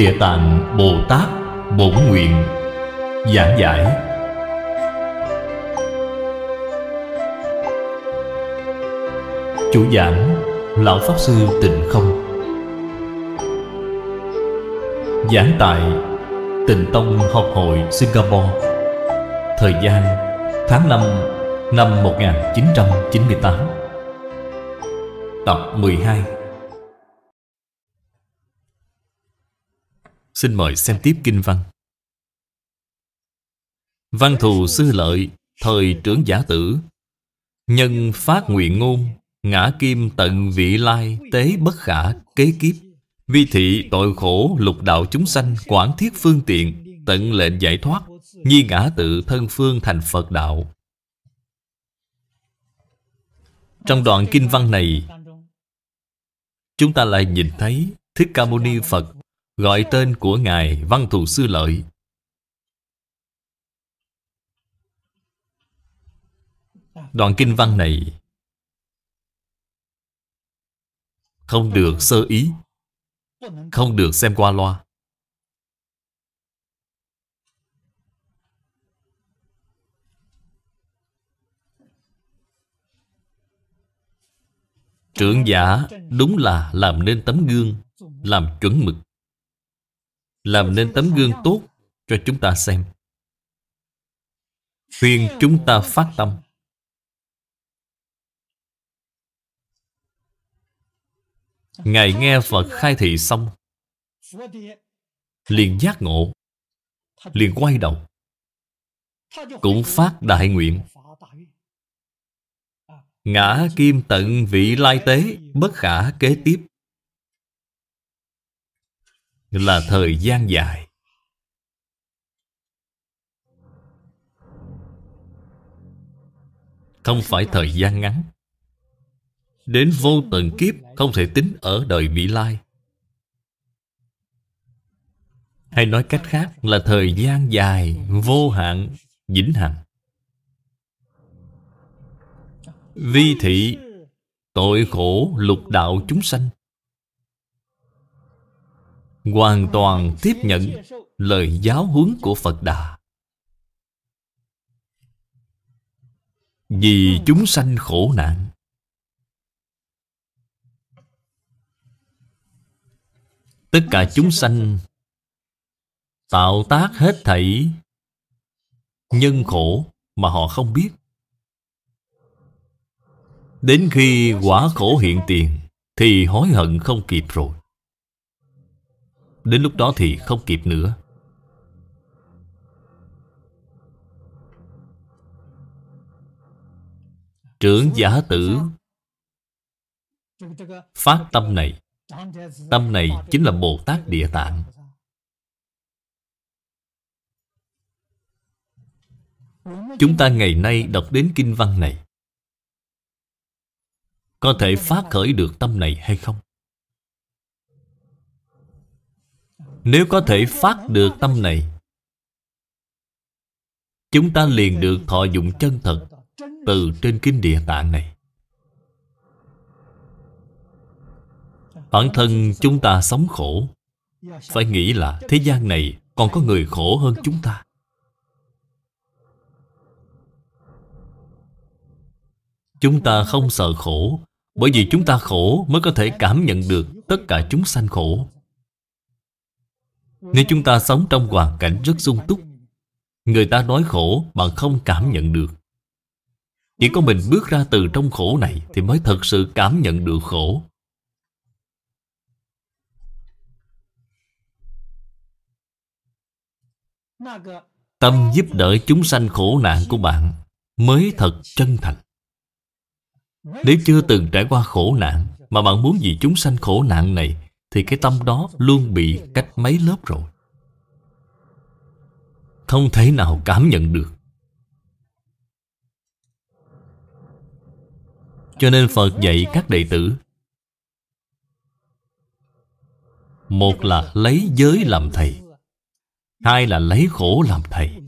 Địa Tạng Bồ Tát Bổn Nguyện. Giảng giải. Chủ giảng, Lão Pháp Sư Tịnh Không. Giảng tại Tịnh Tông Học hội Singapore. Thời gian, tháng 5 năm 1998 Tập 12 Xin mời xem tiếp kinh văn. Văn thù sư lợi, Thời trưởng giả tử. Nhân phát nguyện ngôn, Ngã kim tận vị lai, Tế bất khả, kế kiếp. Vi thị tội khổ, lục đạo chúng sanh Quảng thiết phương tiện, Tận lệnh giải thoát, Nhi ngã tự thân phương thành Phật đạo. Trong đoạn kinh văn này, Chúng ta lại nhìn thấy Thích Ca Mâu Ni Phật Gọi tên của Ngài Văn Thù Sư Lợi. Đoạn kinh văn này Không được sơ ý, Không được xem qua loa. Trưởng giả đúng là làm nên tấm gương, Làm chuẩn mực. Làm nên tấm gương tốt cho chúng ta xem. Khuyên chúng ta phát tâm. Ngài nghe Phật khai thị xong, Liền giác ngộ, Liền quay đầu, Cũng phát đại nguyện. Ngã kim tận vị lai tế, Bất khả kế tiếp. Là thời gian dài. Không phải thời gian ngắn. Đến vô tận kiếp, Không thể tính ở đời vị lai. Hay nói cách khác là thời gian dài, Vô hạn, Vĩnh hằng. Vi thị, Tội khổ lục đạo chúng sanh. Hoàn toàn tiếp nhận Lời giáo huấn của Phật Đà. Vì chúng sanh khổ nạn. Tất cả chúng sanh Tạo tác hết thảy Nhân khổ mà họ không biết. Đến khi quả khổ hiện tiền Thì hối hận không kịp rồi. Đến lúc đó thì không kịp nữa. Trưởng giả tử, Phát tâm này. Tâm này chính là Bồ Tát Địa Tạng. Chúng ta ngày nay đọc đến kinh văn này, Có thể phát khởi được tâm này hay không? Nếu có thể phát được tâm này. Chúng ta liền được thọ dụng chân thật Từ trên kinh địa tạng này. Bản thân chúng ta sống khổ. Phải nghĩ là thế gian này Còn có người khổ hơn chúng ta. Chúng ta không sợ khổ, Bởi vì chúng ta khổ Mới có thể cảm nhận được Tất cả chúng sanh khổ. Nếu chúng ta sống trong hoàn cảnh rất sung túc, Người ta nói khổ Bạn không cảm nhận được. Chỉ có mình bước ra từ trong khổ này Thì mới thật sự cảm nhận được khổ. Tâm giúp đỡ chúng sanh khổ nạn của bạn Mới thật chân thành. Nếu chưa từng trải qua khổ nạn Mà bạn muốn vì chúng sanh khổ nạn này thì cái tâm đó luôn bị cách mấy lớp rồi. Không thể nào cảm nhận được. Cho nên Phật dạy các đệ tử, Một là lấy giới làm thầy, Hai là lấy khổ làm thầy.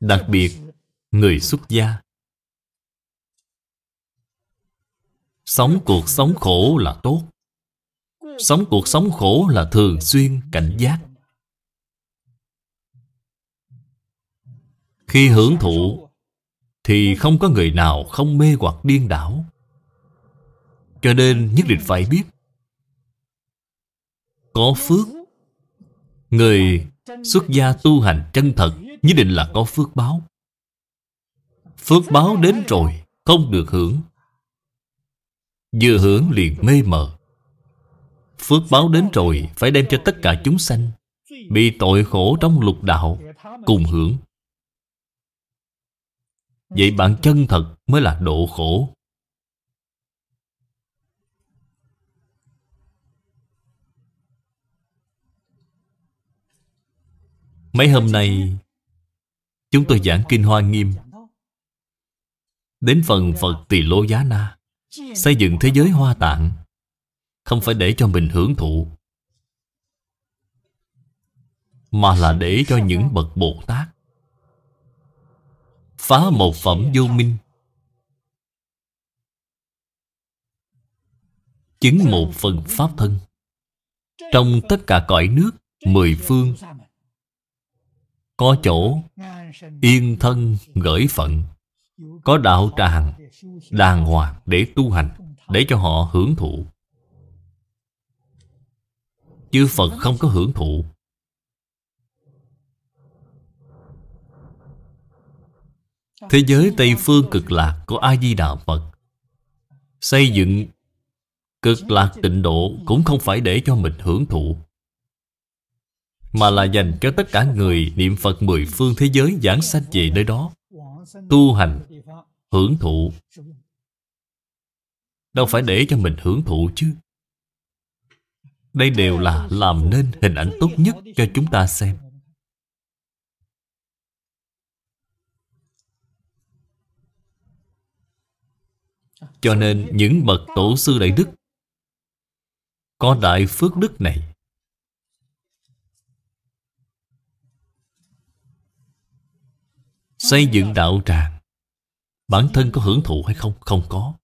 Đặc biệt, Người xuất gia. Sống cuộc sống khổ là tốt. Sống cuộc sống khổ là thường xuyên cảnh giác. Khi hưởng thụ, Thì không có người nào không mê hoặc điên đảo. Cho nên nhất định phải biết, Có phước, Người xuất gia tu hành chân thật Nhất định là có phước báo. Phước báo đến rồi Không được hưởng. Vừa hưởng liền mê mờ. Phước báo đến rồi, Phải đem cho tất cả chúng sanh, Bị tội khổ trong lục đạo, Cùng hưởng. Vậy bạn chân thật mới là độ khổ. Mấy hôm nay, Chúng tôi giảng Kinh Hoa Nghiêm. Đến phần Phật Tỳ Lô Giá Na. Xây dựng thế giới hoa tạng. Không phải để cho mình hưởng thụ, Mà là để cho những bậc Bồ Tát Phá một phẩm vô minh, Chứng một phần Pháp thân Trong tất cả cõi nước Mười phương, Có chỗ Yên thân gửi phận. Có đạo tràng Đàng hoàng để tu hành Để cho họ hưởng thụ. Chư Phật không có hưởng thụ. Thế giới Tây Phương cực lạc có A-di-đà Phật. Xây dựng cực lạc tịnh độ cũng không phải để cho mình hưởng thụ Mà là dành cho tất cả người niệm Phật mười phương thế giới giảng sanh về nơi đó Tu hành, hưởng thụ. Đâu phải để cho mình hưởng thụ chứ. Đây đều là làm nên hình ảnh tốt nhất cho chúng ta xem. Cho nên những bậc tổ sư đại đức Có đại phước đức này, Xây dựng đạo tràng Bản thân có hưởng thụ hay không? Không có.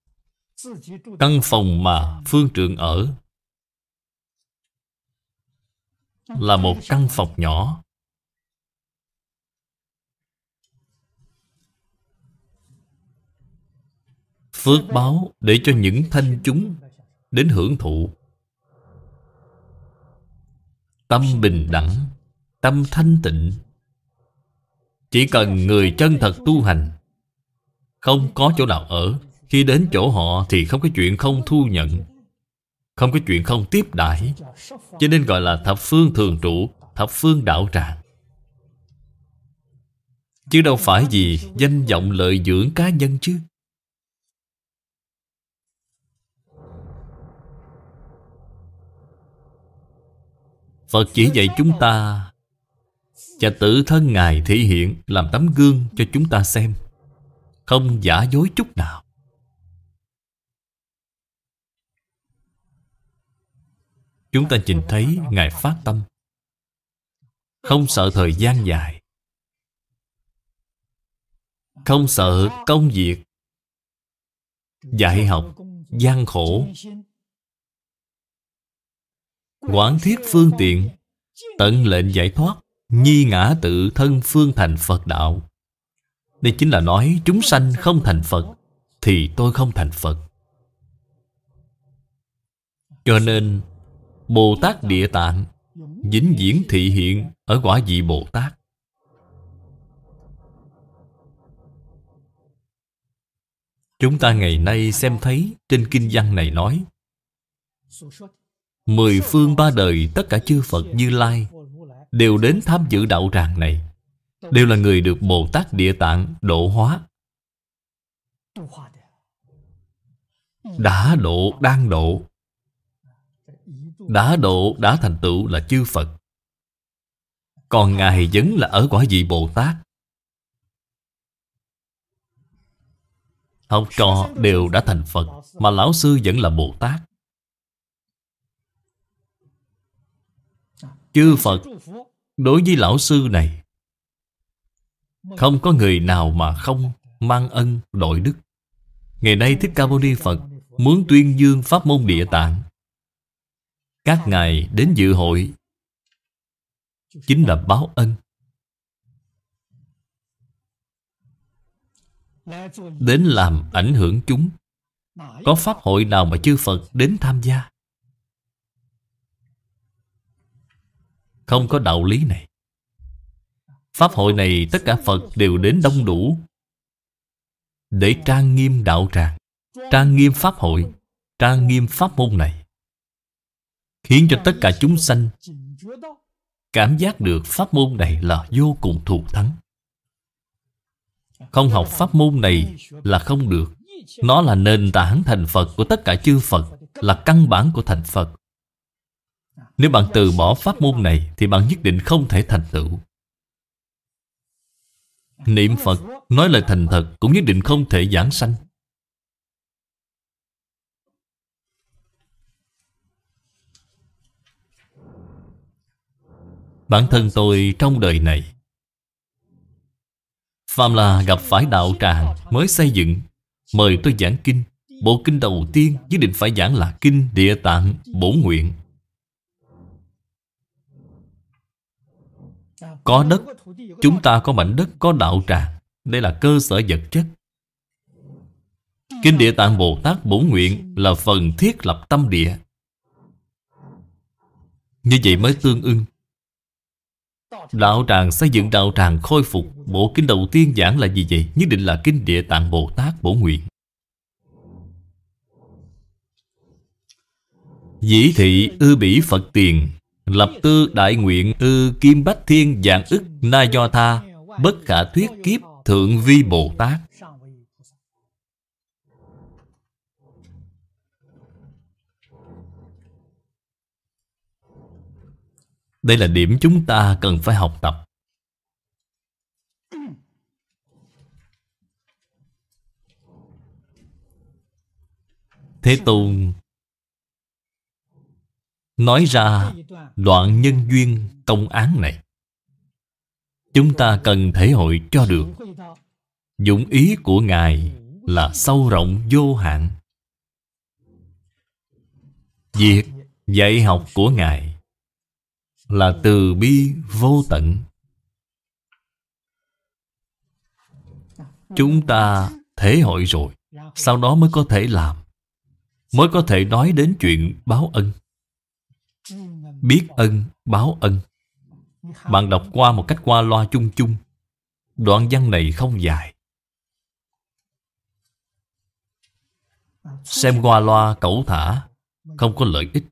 Căn phòng mà phương trượng ở Là một căn phòng nhỏ. Phước báo để cho những thanh chúng Đến hưởng thụ. Tâm bình đẳng, Tâm thanh tịnh. Chỉ cần người chân thật tu hành không có chỗ nào ở. Khi đến chỗ họ thì không có chuyện không thu nhận. Không có chuyện không tiếp đãi. Cho nên gọi là thập phương thường trụ, Thập phương đạo tràng. Chứ đâu phải gì danh vọng lợi dưỡng cá nhân chứ. Phật chỉ dạy chúng ta Và tự thân Ngài thể hiện, Làm tấm gương cho chúng ta xem. Không giả dối chút nào. Chúng ta nhìn thấy Ngài phát tâm. Không sợ thời gian dài. Không sợ công việc. Dạy học, gian khổ. Quản thiết phương tiện, Tận lệnh giải thoát Nhi ngã tự thân phương thành Phật đạo. Đây chính là nói Chúng sanh không thành Phật Thì tôi không thành Phật. Cho nên Bồ Tát Địa Tạng, Vĩnh viễn thị hiện Ở quả vị Bồ Tát Chúng ta ngày nay xem thấy Trên kinh văn này nói, Mười phương ba đời tất cả chư Phật Như Lai Đều đến tham dự đạo tràng này. Đều là người được Bồ Tát Địa Tạng độ hóa. Đã độ, đang độ. Đã độ, đã thành tựu là chư Phật. Còn Ngài vẫn là ở quả vị Bồ Tát Học trò đều đã thành Phật Mà Lão Sư vẫn là Bồ Tát Chư Phật Đối với lão sư này không có người nào mà không mang ân đội đức. Ngày nay Thích Ca Mâu Ni Phật Muốn tuyên dương pháp môn địa tạng. Các ngài đến dự hội. Chính là báo ân. Đến làm ảnh hưởng chúng. Có pháp hội nào mà chư Phật đến tham gia? Không có đạo lý này. Pháp hội này tất cả Phật đều đến đông đủ. Để trang nghiêm đạo tràng, Trang nghiêm Pháp hội, Trang nghiêm Pháp môn này, Khiến cho tất cả chúng sanh Cảm giác được Pháp môn này là vô cùng thù thắng. Không học Pháp môn này là không được. Nó là nền tảng thành Phật của tất cả chư Phật, Là căn bản của thành Phật. Nếu bạn từ bỏ Pháp môn này Thì bạn nhất định không thể thành tựu. Niệm Phật, Nói lời thành thật Cũng nhất định không thể giảng sanh. Bản thân tôi trong đời này Phạm là gặp phải đạo tràng mới xây dựng, Mời tôi giảng kinh. Bộ kinh đầu tiên nhất định phải giảng là Kinh Địa Tạng bổ Nguyện. Có đất Chúng ta có mảnh đất, có đạo tràng. Đây là cơ sở vật chất. Kinh Địa Tạng Bồ Tát bổ Nguyện Là phần thiết lập tâm địa. Như vậy mới tương ưng. Đạo tràng xây dựng đạo tràng khôi phục. Bộ kinh đầu tiên giảng là gì vậy? Nhất định là kinh địa tạng Bồ Tát Bổ Nguyện. Dĩ thị ư bỉ Phật tiền. Lập tư đại nguyện ư kim bách thiên dạng ức na do tha, Bất khả thuyết kiếp thượng vi Bồ Tát. Đây là điểm chúng ta cần phải học tập. Thế Tôn Nói ra đoạn nhân duyên công án này. Chúng ta cần thể hội cho được. Dụng ý của Ngài là sâu rộng vô hạn. Việc dạy học của Ngài là từ bi vô tận. Chúng ta thể hội rồi, sau đó mới có thể làm, mới có thể nói đến chuyện báo ân biết ân, báo ân. Bạn đọc qua một cách qua loa chung chung. Đoạn văn này không dài. Xem qua loa cẩu thả, không có lợi ích.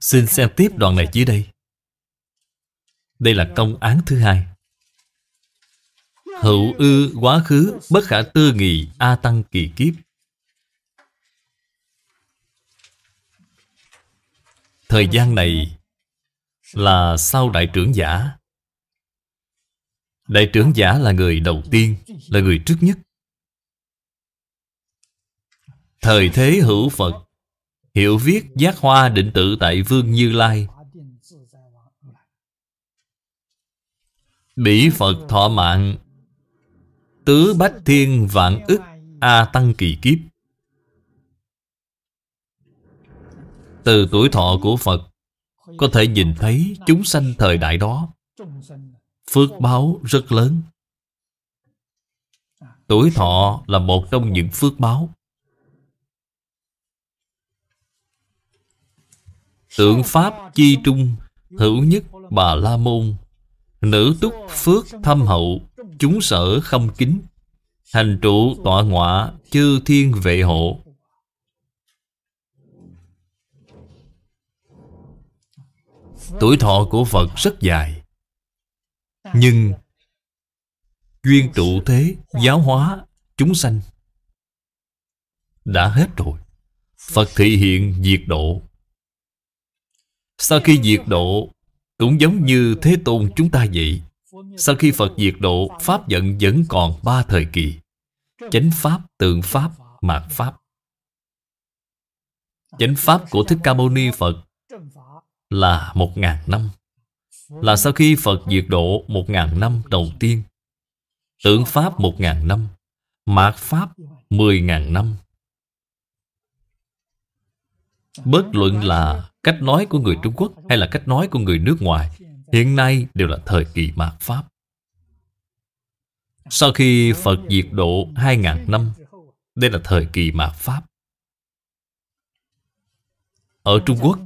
Xin xem tiếp đoạn này dưới đây. Đây là công án thứ hai. Hữu ư quá khứ, Bất khả tư nghị, A tăng kỳ kiếp. Thời gian này Là sau đại trưởng giả. Đại trưởng giả là người đầu tiên, Là người trước nhất. Thời thế hữu Phật, hiểu viết giác hoa định tự tại Vương Như Lai. Bỉ Phật thọ mạng Tứ bách thiên vạn ức A tăng kỳ kiếp. Từ tuổi thọ của Phật, Có thể nhìn thấy chúng sanh thời đại đó. Phước báo rất lớn. Tuổi thọ là một trong những phước báo. Tượng Pháp chi trung, Hữu nhất bà La Môn Nữ túc phước thâm hậu, Chúng sở không kính. Hành trụ tọa ngọa, Chư thiên vệ hộ. Tuổi thọ của Phật rất dài, Nhưng Duyên trụ thế, Giáo hóa chúng sanh Đã hết rồi. Phật thị hiện diệt độ. Sau khi diệt độ cũng giống như Thế Tôn chúng ta vậy Sau khi Phật diệt độ Pháp giận vẫn còn ba thời kỳ. Chánh Pháp, Tượng Pháp, Mạt Pháp. Chánh Pháp của Thích Ca Mâu Ni Phật Là một ngàn năm. Là sau khi Phật diệt độ một ngàn năm đầu tiên. Tượng Pháp một ngàn năm Mạt Pháp mười ngàn năm. Bất luận là cách nói của người Trung Quốc Hay là cách nói của người nước ngoài Hiện nay đều là thời kỳ mạt Pháp. Sau khi Phật diệt độ hai ngàn năm, Đây là thời kỳ mạt Pháp. Ở Trung Quốc,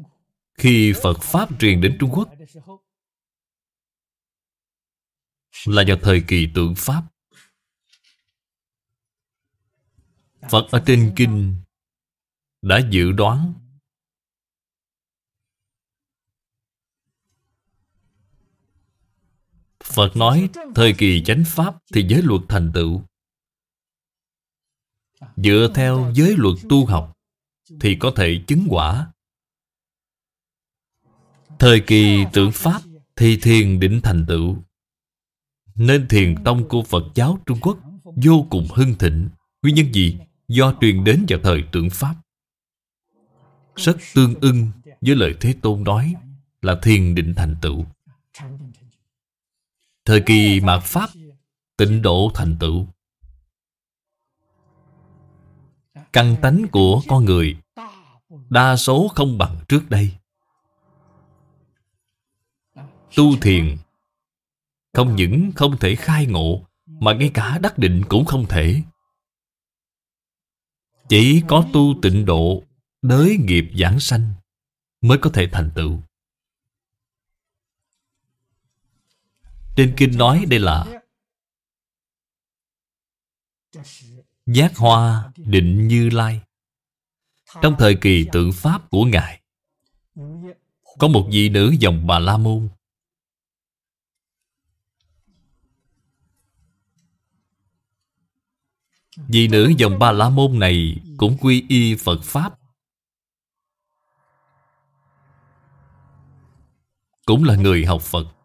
Khi Phật Pháp truyền đến Trung Quốc, Là vào thời kỳ tượng Pháp. Phật ở trên kinh đã dự đoán Phật nói, thời kỳ chánh pháp thì giới luật thành tựu. Dựa theo giới luật tu học Thì có thể chứng quả. Thời kỳ tưởng Pháp Thì thiền định thành tựu. Nên thiền tông của Phật giáo Trung Quốc Vô cùng hưng thịnh. Nguyên nhân gì? Do truyền đến vào thời tưởng Pháp. Rất tương ưng với lời Thế Tôn nói Là thiền định thành tựu. Thời kỳ mạt Pháp Tịnh độ thành tựu. Căn tánh của con người Đa số không bằng trước đây. Tu thiền Không những không thể khai ngộ, Mà ngay cả đắc định cũng không thể. Chỉ có tu tịnh độ, Đới nghiệp giảng sanh Mới có thể thành tựu. Trên kinh nói đây là Giác hoa định như lai. Trong thời kỳ tượng Pháp của Ngài, Có một vị nữ dòng Bà La Môn. Vị nữ dòng Bà La Môn này Cũng quy y Phật Pháp. Cũng là người học Phật.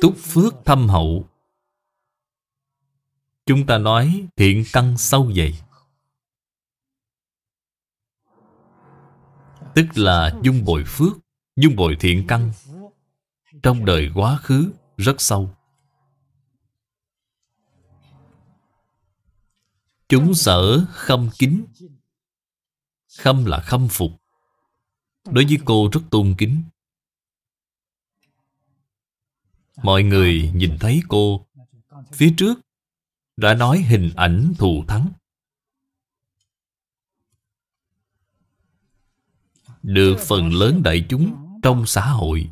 Túc phước thâm hậu. Chúng ta nói thiện căn sâu dày. Tức là dung bồi phước, Dung bồi thiện căn. Trong đời quá khứ rất sâu. Chúng sở khâm kính. Khâm là khâm phục. Đối với cô rất tôn kính. Mọi người nhìn thấy cô. Phía trước Đã nói hình ảnh thù thắng. Được phần lớn đại chúng Trong xã hội.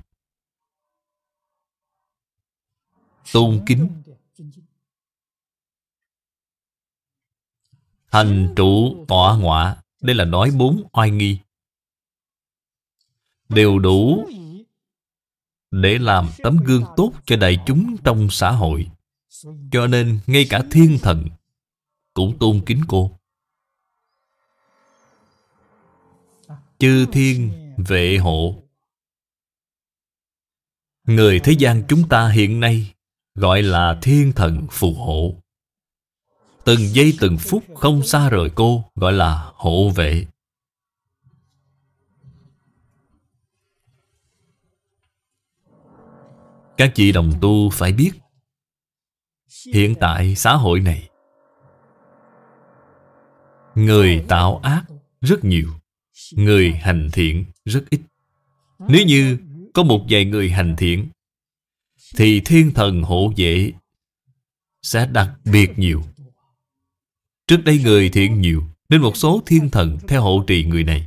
Tôn kính. Thành trụ tọa ngọa. Đây là nói bốn oai nghi. Đều đủ để làm tấm gương tốt cho đại chúng trong xã hội. Cho nên ngay cả thiên thần cũng tôn kính cô. Chư thiên vệ hộ. Người thế gian chúng ta hiện nay gọi là thiên thần phù hộ. Từng giây từng phút không xa rời cô gọi là hộ vệ. Các chị đồng tu phải biết, Hiện tại xã hội này, Người tạo ác rất nhiều, Người hành thiện rất ít. Nếu như có một vài người hành thiện, Thì thiên thần hộ vệ Sẽ đặc biệt nhiều. Trước đây người thiện nhiều, Nên một số thiên thần theo hộ trì người này,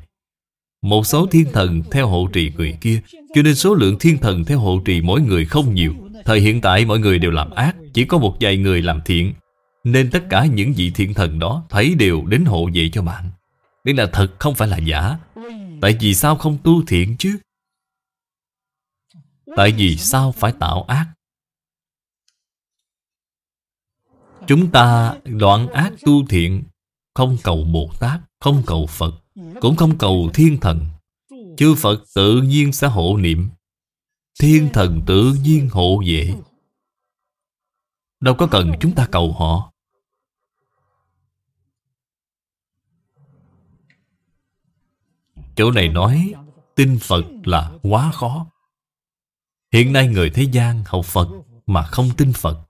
Một số thiên thần theo hộ trì người kia cho nên số lượng thiên thần theo hộ trì mỗi người không nhiều. Thời hiện tại mọi người đều làm ác, Chỉ có một vài người làm thiện. Nên tất cả những vị thiện thần đó Thấy đều đến hộ vệ cho bạn Đây là thật, không phải là giả. Tại vì sao không tu thiện chứ? Tại vì sao phải tạo ác? Chúng ta đoạn ác tu thiện, Không cầu Bồ Tát, Không cầu Phật, Cũng không cầu thiên thần. Chư Phật tự nhiên sẽ hộ niệm. Thiên thần tự nhiên hộ vệ. Đâu có cần chúng ta cầu họ. Chỗ này nói, Tin Phật là quá khó. Hiện nay người thế gian học Phật Mà không tin Phật.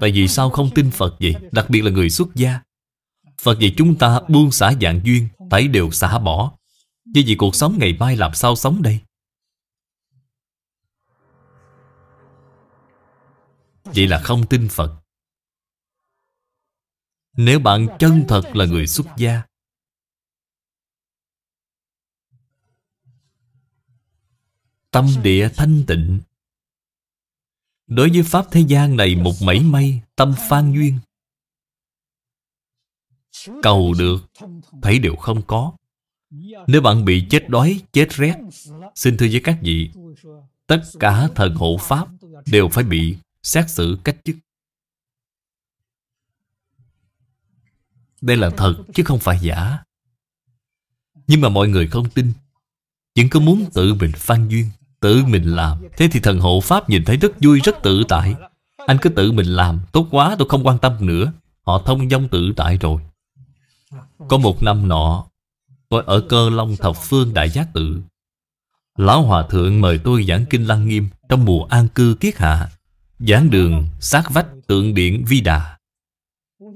Tại vì sao không tin Phật vậy? Đặc biệt là người xuất gia Phật dạy chúng ta buông xả dạng duyên, Thấy đều xả bỏ Như vậy cuộc sống ngày mai làm sao sống đây? Vậy là không tin Phật Nếu bạn chân thật là người xuất gia, Tâm địa thanh tịnh Đối với Pháp thế gian này một mảy may Tâm phan duyên. Cầu được Thấy đều không có. Nếu bạn bị chết đói, chết rét Xin thưa với các vị Tất cả thần hộ Pháp Đều phải bị xét xử cách chức. Đây là thật chứ không phải giả. Nhưng mà mọi người không tin. Vẫn cứ muốn tự mình phan duyên. Tự mình làm. Thế thì thần hộ Pháp nhìn thấy rất vui, rất tự tại. Anh cứ tự mình làm, Tốt quá, tôi không quan tâm nữa. Họ thông dong tự tại rồi. Có một năm nọ, Tôi ở cơ long thập phương đại giác tự. Lão Hòa Thượng mời tôi giảng kinh lăng nghiêm Trong mùa an cư kiết hạ, Giảng đường sát vách tượng điện vi đà.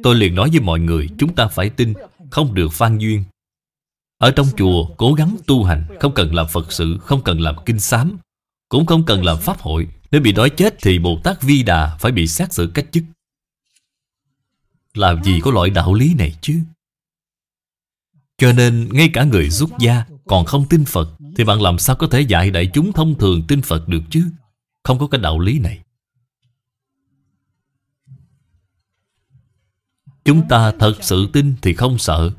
Tôi liền nói với mọi người, Chúng ta phải tin, Không được phan duyên ở trong chùa, cố gắng tu hành, Không cần làm Phật sự, Không cần làm kinh sám, Cũng không cần làm pháp hội. Nếu bị đói chết thì Bồ Tát Vi Đà Phải bị xét xử cách chức. Làm gì có loại đạo lý này chứ? Cho nên ngay cả người xuất gia Còn không tin Phật, Thì bạn làm sao có thể dạy đại chúng thông thường tin Phật được chứ? Không có cái đạo lý này. Chúng ta thật sự tin thì không sợ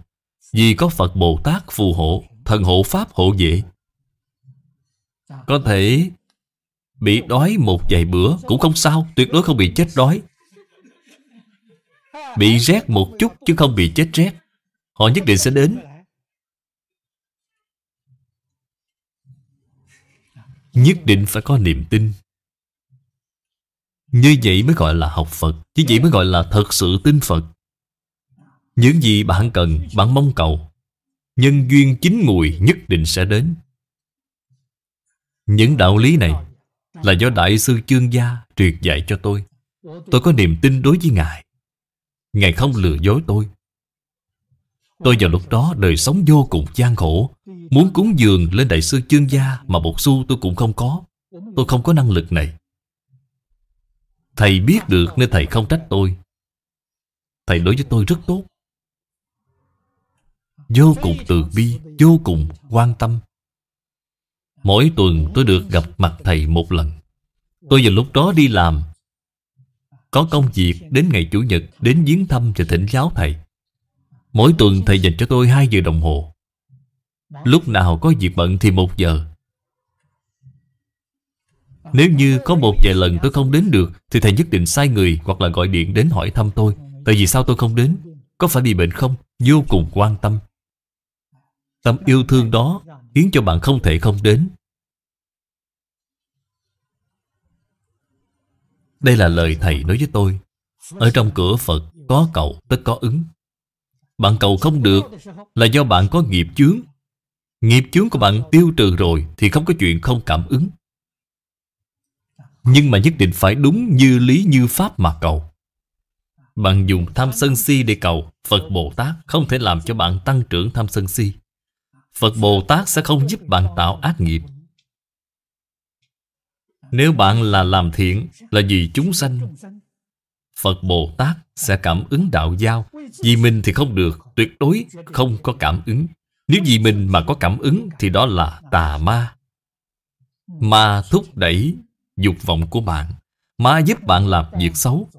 vì có Phật Bồ Tát phù hộ, Thần hộ Pháp hộ vệ. Có thể Bị đói một vài bữa Cũng không sao, Tuyệt đối không bị chết đói. Bị rét một chút chứ không bị chết rét. Họ nhất định sẽ đến. Nhất định phải có niềm tin. Như vậy mới gọi là học Phật, Như vậy mới gọi là thật sự tin Phật những gì bạn cần, bạn mong cầu. Nhân duyên chính mùi nhất định sẽ đến. Những đạo lý này Là do Đại sư Chương Gia truyền dạy cho tôi. Tôi có niềm tin đối với Ngài. Ngài không lừa dối tôi. Tôi vào lúc đó đời sống vô cùng gian khổ. Muốn cúng dường lên Đại sư Chương Gia Mà một xu tôi cũng không có. Tôi không có năng lực này. Thầy biết được nên thầy không trách tôi. Thầy đối với tôi rất tốt. Vô cùng từ bi, Vô cùng quan tâm. Mỗi tuần tôi được gặp mặt thầy một lần. Tôi vào lúc đó đi làm. Có công việc đến ngày Chủ nhật, Đến viếng thăm và thỉnh giáo thầy. Mỗi tuần thầy dành cho tôi 2 giờ đồng hồ. Lúc nào có việc bận thì một giờ. Nếu như có một vài lần tôi không đến được, Thì thầy nhất định sai người Hoặc là gọi điện đến hỏi thăm tôi. Tại vì sao tôi không đến? Có phải bị bệnh không? Vô cùng quan tâm. Tâm yêu thương đó khiến cho bạn không thể không đến. Đây là lời Thầy nói với tôi. Ở trong cửa Phật, có cầu tất có ứng. Bạn cầu không được là do bạn có nghiệp chướng. Nghiệp chướng của bạn tiêu trừ rồi thì không có chuyện không cảm ứng. Nhưng mà nhất định phải đúng như lý như pháp mà cầu. Bạn dùng tham sân si để cầu, Phật Bồ Tát không thể làm cho bạn tăng trưởng tham sân si Phật Bồ Tát sẽ không giúp bạn tạo ác nghiệp. Nếu bạn là làm thiện, Là vì chúng sanh, Phật Bồ Tát sẽ cảm ứng đạo giao. Vì mình thì không được, Tuyệt đối không có cảm ứng. Nếu vì mình mà có cảm ứng Thì đó là tà ma. Ma thúc đẩy dục vọng của bạn. Ma giúp bạn làm việc xấu.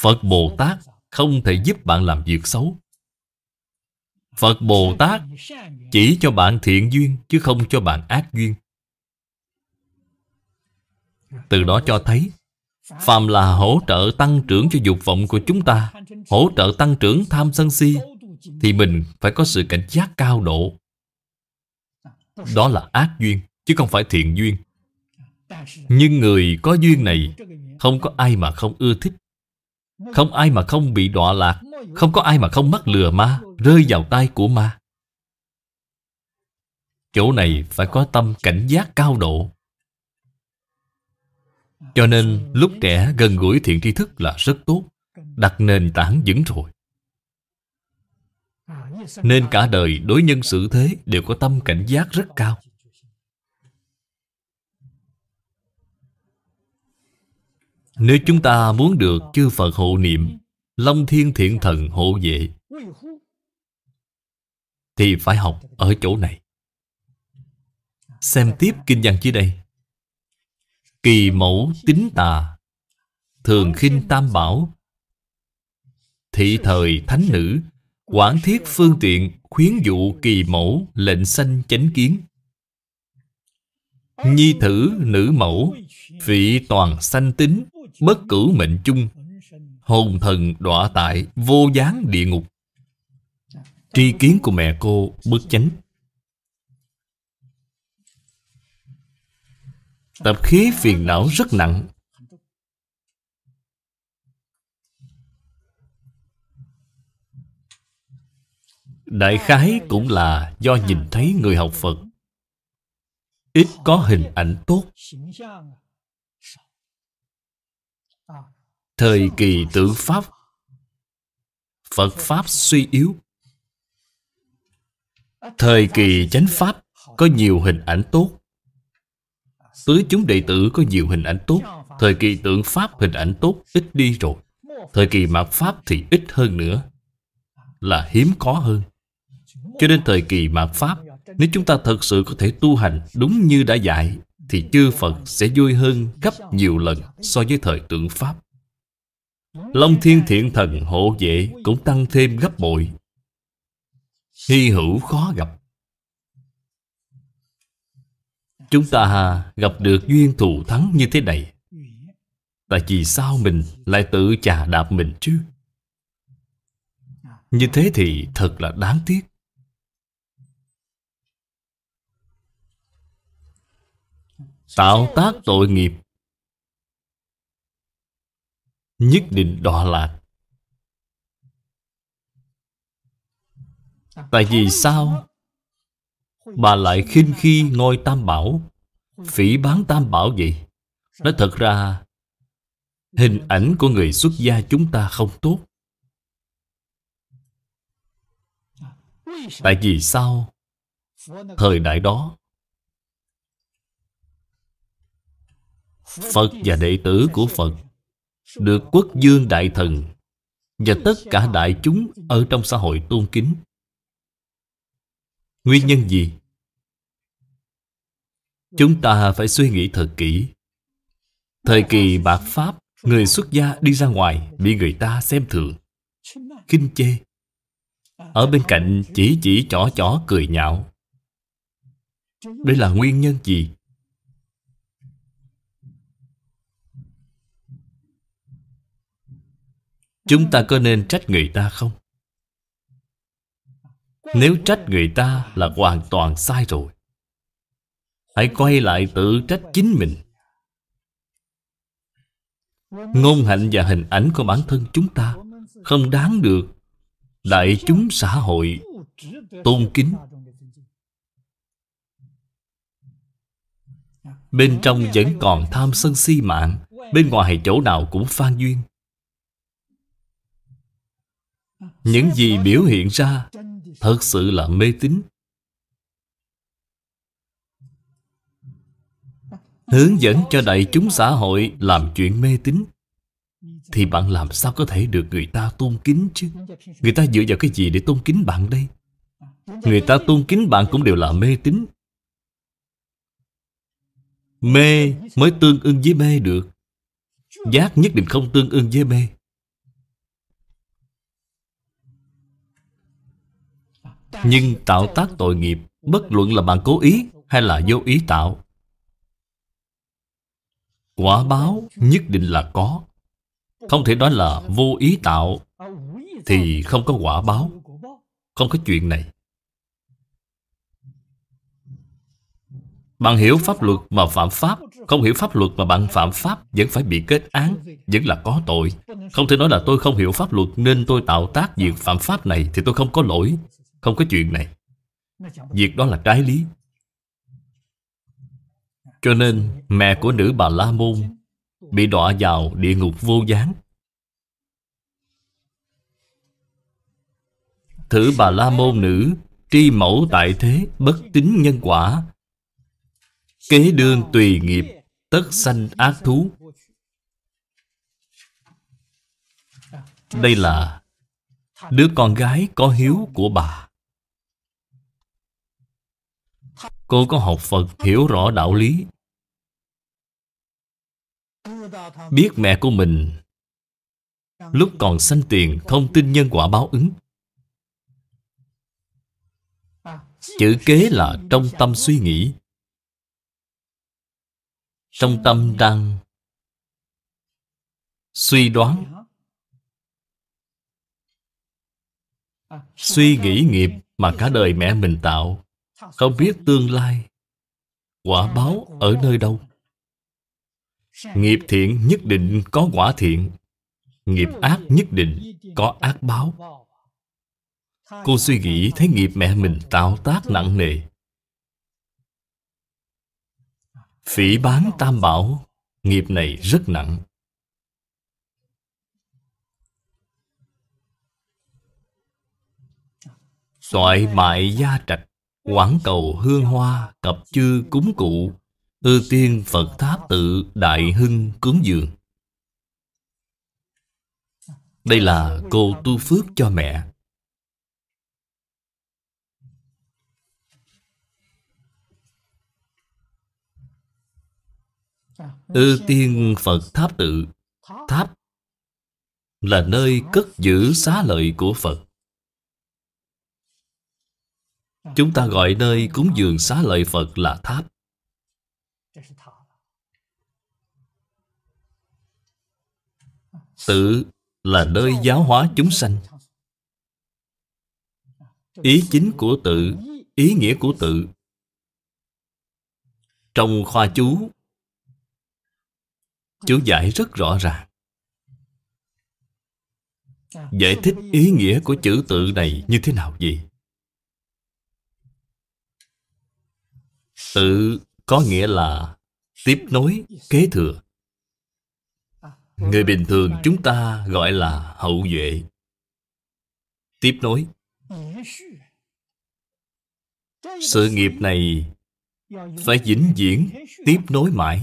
Phật Bồ Tát không thể giúp bạn làm việc xấu. Phật Bồ Tát chỉ cho bạn thiện duyên, chứ không cho bạn ác duyên. Từ đó cho thấy, Phàm là hỗ trợ tăng trưởng cho dục vọng của chúng ta, Hỗ trợ tăng trưởng tham sân si, Thì mình phải có sự cảnh giác cao độ. Đó là ác duyên, Chứ không phải thiện duyên. Nhưng người có duyên này, Không có ai mà không ưa thích. Không ai mà không bị đọa lạc. Không có ai mà không mắc lừa ma, Rơi vào tay của ma. Chỗ này phải có tâm cảnh giác cao độ. Cho nên lúc trẻ gần gũi thiện tri thức là rất tốt, Đặt nền tảng vững rồi. Nên cả đời đối nhân xử thế Đều có tâm cảnh giác rất cao. Nếu chúng ta muốn được chư Phật hộ niệm, Long thiên thiện thần hộ vệ, Thì phải học ở chỗ này. Xem tiếp kinh văn dưới đây. Kỳ mẫu tính tà, Thường khinh tam bảo. Thị thời thánh nữ Quảng thiết phương tiện, Khuyến dụ kỳ mẫu, Lệnh sanh chánh kiến. Nhi thử nữ mẫu, Vị toàn sanh tính. Bất cử mệnh chung. Hồn thần đọa tại Vô gián địa ngục. Tri kiến của mẹ cô bất chánh. Tập khí phiền não rất nặng. Đại khái cũng là do nhìn thấy người học Phật. Ít có hình ảnh tốt. Thời kỳ tự Pháp. Phật Pháp suy yếu. Thời kỳ chánh Pháp Có nhiều hình ảnh tốt. Tứ chúng đệ tử có nhiều hình ảnh tốt. Thời kỳ tượng Pháp hình ảnh tốt, ít đi rồi. Thời kỳ mạt Pháp thì ít hơn nữa, Là hiếm có hơn. Cho nên thời kỳ mạt Pháp, Nếu chúng ta thật sự có thể tu hành đúng như đã dạy, Thì chư Phật sẽ vui hơn gấp nhiều lần so với thời tượng Pháp. Long Thiên Thiện Thần hộ vệ cũng tăng thêm gấp bội. Hy hữu khó gặp. Chúng ta gặp được duyên thù thắng như thế này. Tại vì sao mình lại tự chà đạp mình chứ? Như thế thì thật là đáng tiếc. Tạo tác tội nghiệp Nhất định đọa lạc. Tại vì sao? Bà lại khinh khi ngôi tam bảo Phỉ bán tam bảo vậy? Nói thật ra Hình ảnh của người xuất gia chúng ta không tốt. Tại vì sao? Thời đại đó Phật và đệ tử của Phật được quốc dương đại thần Và tất cả đại chúng Ở trong xã hội tôn kính. Nguyên nhân gì? Chúng ta phải suy nghĩ thật kỹ. Thời kỳ bạc Pháp, Người xuất gia đi ra ngoài Bị người ta xem thường. Kinh chê. Ở bên cạnh chỉ chỉ chỏ chỏ cười nhạo. Đây là nguyên nhân gì? Chúng ta có nên trách người ta không? Nếu trách người ta là hoàn toàn sai rồi, Hãy quay lại tự trách chính mình. Ngôn hạnh và hình ảnh của bản thân chúng ta Không đáng được Đại chúng xã hội Tôn kính. Bên trong vẫn còn tham sân si mạng, Bên ngoài chỗ nào cũng phan duyên. Những gì biểu hiện ra Thật sự là mê tín. Hướng dẫn cho đại chúng xã hội Làm chuyện mê tín. Thì bạn làm sao có thể được người ta tôn kính chứ? Người ta dựa vào cái gì để tôn kính bạn đây? Người ta tôn kính bạn cũng đều là mê tín. Mê mới tương ưng với mê được. Giác nhất định không tương ưng với mê. Nhưng tạo tác tội nghiệp, Bất luận là bạn cố ý hay là vô ý tạo. Quả báo nhất định là có. Không thể nói là vô ý tạo Thì không có quả báo. Không có chuyện này. Bạn hiểu pháp luật mà phạm pháp, Không hiểu pháp luật mà bạn phạm pháp Vẫn phải bị kết án, Vẫn là có tội. Không thể nói là tôi không hiểu pháp luật Nên tôi tạo tác việc phạm pháp này Thì tôi không có lỗi không có chuyện này. Việc đó là trái lý. Cho nên mẹ của nữ bà La Môn Bị đọa vào địa ngục vô gián. Thử bà la môn nữ Tri mẫu tại thế Bất tín nhân quả. Kế đương tùy nghiệp Tất sanh ác thú. Đây là Đứa con gái có hiếu của bà Cô có học Phật, Hiểu rõ đạo lý. Biết mẹ của mình Lúc còn sanh tiền Không tin nhân quả báo ứng. Chữ kế là trong tâm suy nghĩ. Trong tâm đang Suy đoán. Suy nghĩ nghiệp mà cả đời mẹ mình tạo. Không biết tương lai, Quả báo ở nơi đâu? Nghiệp thiện nhất định có quả thiện, Nghiệp ác nhất định có ác báo. Cô suy nghĩ thấy nghiệp mẹ mình tạo tác nặng nề. Phỉ bán tam bảo, Nghiệp này rất nặng. Toại mại gia trạch Quảng cầu hương hoa Cập chư cúng cụ, ư tiên Phật tháp tự Đại hưng cúng dường. Đây là cô tu phước cho mẹ. Ư tiên Phật tháp tự Tháp là nơi cất giữ xá lợi của Phật. Chúng ta gọi nơi cúng dường xá lợi Phật là tháp. Tự là nơi giáo hóa chúng sanh. Ý chính của tự, Ý nghĩa của tự. Trong khoa chú Chú giải rất rõ ràng. Giải thích ý nghĩa của chữ tự này như thế nào vậy? Tự có nghĩa là tiếp nối, kế thừa. Người bình thường chúng ta gọi là hậu duệ. Tiếp nối. Sự nghiệp này phải vĩnh viễn tiếp nối mãi.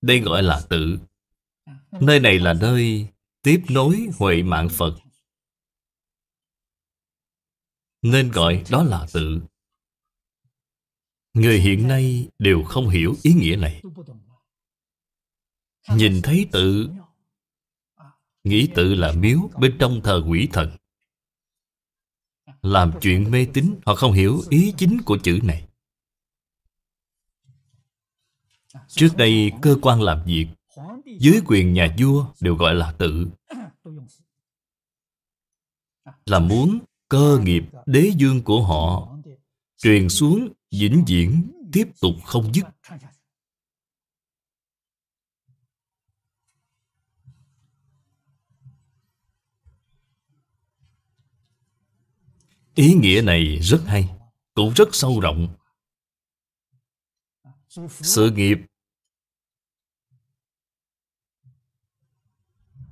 Đây gọi là tự. Nơi này là nơi tiếp nối huệ mạng Phật. Nên gọi đó là tự. Người hiện nay đều không hiểu ý nghĩa này. Nhìn thấy tự, Nghĩ tự là miếu bên trong thờ quỷ thần. Làm chuyện mê tín, Họ không hiểu ý chính của chữ này. Trước đây, cơ quan làm việc, Dưới quyền nhà vua đều gọi là tự. Là muốn cơ nghiệp đế dương của họ Truyền xuống vĩnh viễn tiếp tục không dứt. Ý nghĩa này rất hay, cũng rất sâu rộng. Sự nghiệp,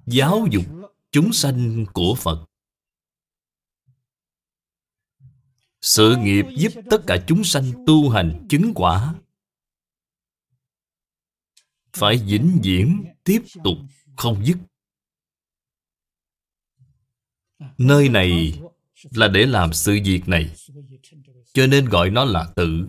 giáo dục chúng sanh của phật Sự nghiệp giúp tất cả chúng sanh tu hành chứng quả. Phải vĩnh viễn tiếp tục không dứt. Nơi này là để làm sự việc này, Cho nên gọi nó là tự.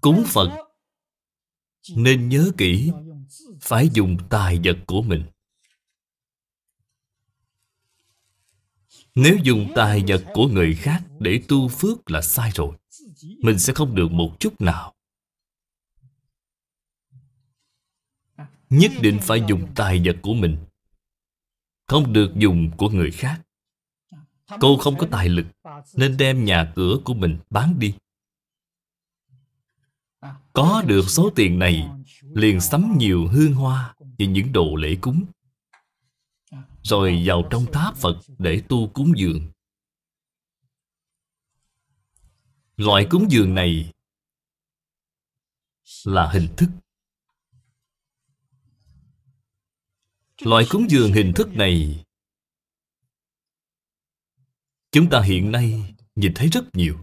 Cúng Phật Nên nhớ kỹ phải dùng tài vật của mình. Nếu dùng tài vật của người khác để tu phước là sai rồi, mình sẽ không được một chút nào. Nhất định phải dùng tài vật của mình, không được dùng của người khác. Cô không có tài lực, nên đem nhà cửa của mình bán đi. Có được số tiền này liền sắm nhiều hương hoa và những đồ lễ cúng rồi vào trong tháp phật để tu cúng dường Loại cúng dường này là hình thức. Loại cúng dường hình thức này chúng ta hiện nay nhìn thấy rất nhiều.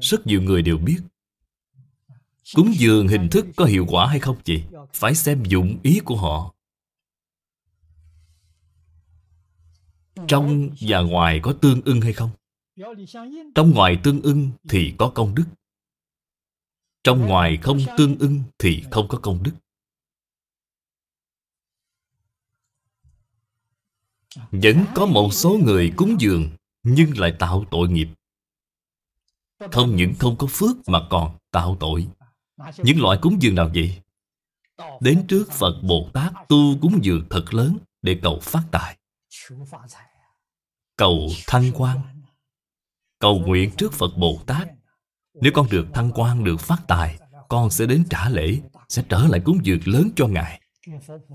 Rất nhiều người đều biết. Cúng dường hình thức có hiệu quả hay không chị? Phải xem dụng ý của họ. Trong và ngoài có tương ưng hay không? Trong ngoài tương ưng thì có công đức. Trong ngoài không tương ưng thì không có công đức. Vẫn có một số người cúng dường nhưng lại tạo tội nghiệp. Không những không có phước mà còn tạo tội. Những loại cúng dường nào vậy? Đến trước Phật Bồ Tát tu cúng dường thật lớn để cầu phát tài. Cầu thăng quan. Cầu nguyện trước Phật Bồ Tát. Nếu con được thăng quan, được phát tài, con sẽ đến trả lễ, sẽ trở lại cúng dường lớn cho Ngài.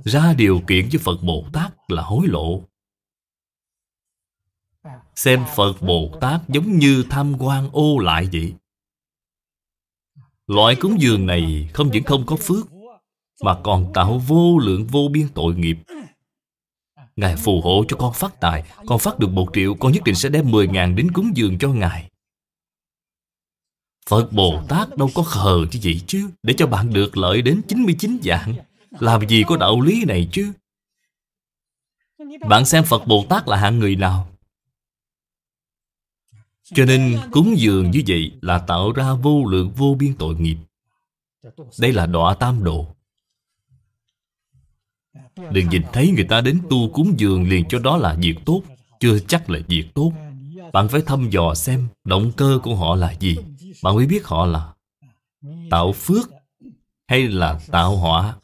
Ra điều kiện với Phật Bồ Tát là hối lộ. Xem Phật Bồ Tát giống như tham quan ô lại vậy. Loại cúng dường này không những không có phước, Mà còn tạo vô lượng vô biên tội nghiệp. Ngài phù hộ cho con phát tài, Con phát được một triệu, Con nhất định sẽ đem mười ngàn đến cúng dường cho Ngài. Phật Bồ Tát đâu có khờ như vậy chứ, Để cho bạn được lợi đến 99 dạng. Làm gì có đạo lý này chứ? Bạn xem Phật Bồ Tát là hạng người nào? Cho nên cúng dường như vậy là tạo ra vô lượng vô biên tội nghiệp. Đây là đọa tam độ. Đừng nhìn thấy người ta đến tu cúng dường liền cho đó là việc tốt. Chưa chắc là việc tốt. Bạn phải thăm dò xem động cơ của họ là gì. Bạn mới biết họ là tạo phước hay là tạo họa.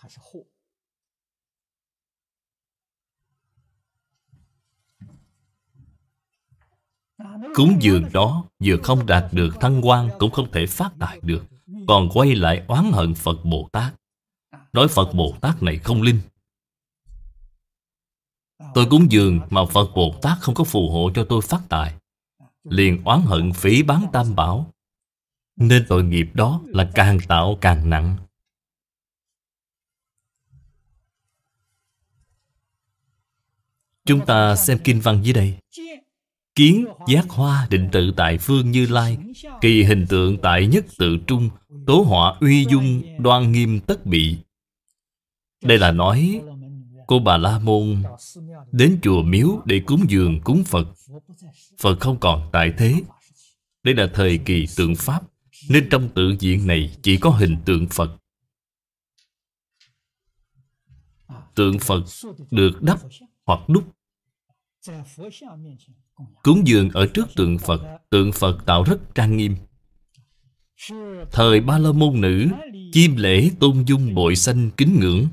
Cúng dường đó vừa không đạt được thăng quan cũng không thể phát tài được. Còn quay lại oán hận Phật Bồ Tát. Nói Phật Bồ Tát này không linh. Tôi cúng dường mà Phật Bồ Tát không có phù hộ cho tôi phát tài. Liền oán hận phỉ bán tam bảo. Nên tội nghiệp đó là càng tạo càng nặng. Chúng ta xem kinh văn dưới đây Kiến giác hoa định tự tại phương Như Lai, Kỳ hình tượng tại nhất tự trung, Tố họa uy dung, đoan nghiêm tất bị. Đây là nói, Cô Bà La Môn Đến chùa miếu để cúng dường cúng Phật. Phật không còn tại thế. Đây là thời kỳ tượng Pháp, Nên trong tự diện này chỉ có hình tượng Phật. Tượng Phật được đắp hoặc đúc. Cúng dường ở trước tượng Phật Tượng Phật tạo rất trang nghiêm. Thời ba la môn nữ Chiêm lễ tôn dung bội xanh kính ngưỡng.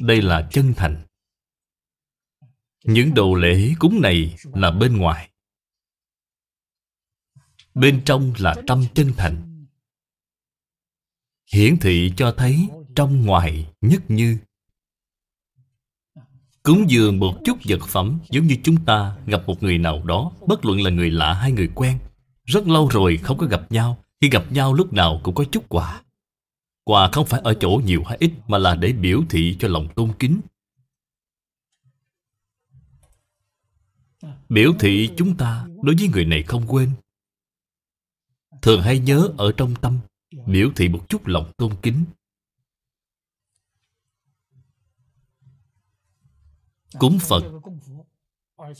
Đây là chân thành. Những đồ lễ cúng này là bên ngoài. Bên trong là tâm chân thành. Hiển thị cho thấy trong ngoài nhất như Cúng dường một chút vật phẩm, Giống như chúng ta gặp một người nào đó, Bất luận là người lạ hay người quen. Rất lâu rồi không có gặp nhau, Khi gặp nhau lúc nào cũng có chút quà. Quà không phải ở chỗ nhiều hay ít, Mà là để biểu thị cho lòng tôn kính. Biểu thị chúng ta đối với người này không quên. Thường hay nhớ ở trong tâm, Biểu thị một chút lòng tôn kính. Cúng Phật.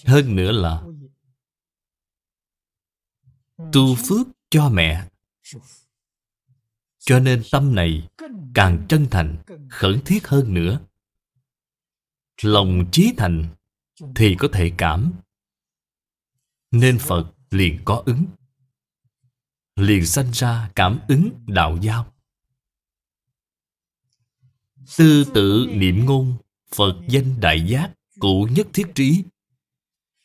Hơn nữa là Tu phước cho mẹ. Cho nên tâm này càng chân thành, khẩn thiết hơn nữa. Lòng trí thành thì có thể cảm. Nên Phật liền có ứng. Liền sanh ra cảm ứng đạo giao. Tư tự niệm ngôn Phật danh đại giác. Cụ nhất thiết trí.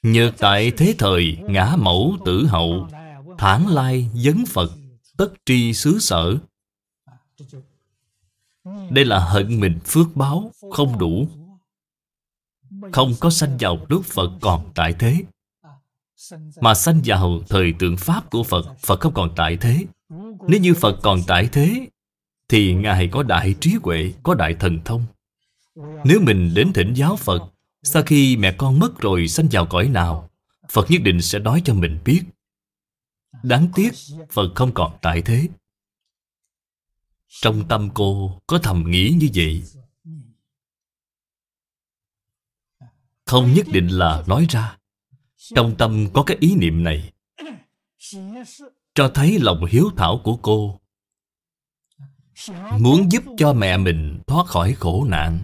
Nhược tại thế thời Ngã mẫu tử hậu, Thản lai vấn Phật, Tất tri xứ sở. Đây là hận mình phước báo, Không đủ. Không có sanh vào lúc Phật còn tại thế. Mà sanh vào thời tượng Pháp của Phật Phật không còn tại thế. Nếu như Phật còn tại thế, Thì Ngài có đại trí huệ, Có đại thần thông. Nếu mình đến thỉnh giáo Phật sau khi mẹ con mất rồi sanh vào cõi nào, Phật nhất định sẽ nói cho mình biết. Đáng tiếc, Phật không còn tại thế. Trong tâm cô có thầm nghĩ như vậy. Không nhất định là nói ra. Trong tâm có cái ý niệm này. Cho thấy lòng hiếu thảo của cô. Muốn giúp cho mẹ mình thoát khỏi khổ nạn.